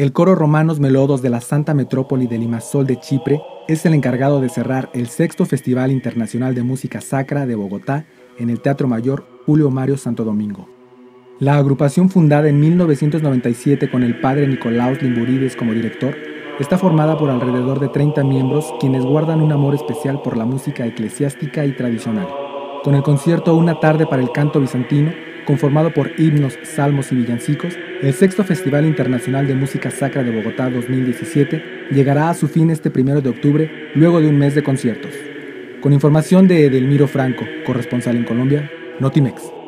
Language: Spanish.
El coro Romanos Melodos de la Santa Metrópoli de Limasol de Chipre es el encargado de cerrar el sexto Festival Internacional de Música Sacra de Bogotá en el Teatro Mayor Julio Mario Santo Domingo. La agrupación fundada en 1997 con el padre Nicolaus Limburides como director está formada por alrededor de 30 miembros quienes guardan un amor especial por la música eclesiástica y tradicional. Con el concierto Una tarde para el canto bizantino, conformado por himnos, salmos y villancicos, el sexto Festival Internacional de Música Sacra de Bogotá 2017 llegará a su fin este primero de octubre, luego de un mes de conciertos. Con información de Edelmiro Franco, corresponsal en Colombia, Notimex.